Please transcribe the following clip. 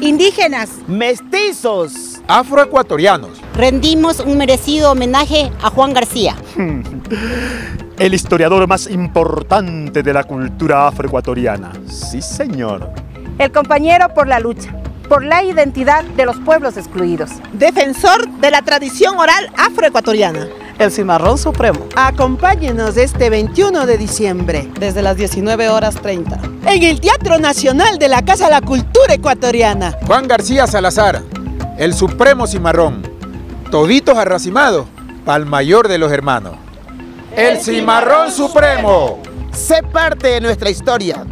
indígenas, mestizos, afroecuatorianos. Rendimos un merecido homenaje a Juan García. El historiador más importante de la cultura afroecuatoriana. Sí, señor. El compañero por la lucha por la identidad de los pueblos excluidos. Defensor de la tradición oral afroecuatoriana. El Cimarrón Supremo. Acompáñenos este 21 de diciembre. Desde las 19 horas 30. En el Teatro Nacional de la Casa de la Cultura Ecuatoriana. Juan García Salazar, el Supremo Cimarrón. Toditos arracimados, pal mayor de los hermanos. El Cimarrón Supremo. Sé parte de nuestra historia.